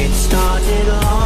It started all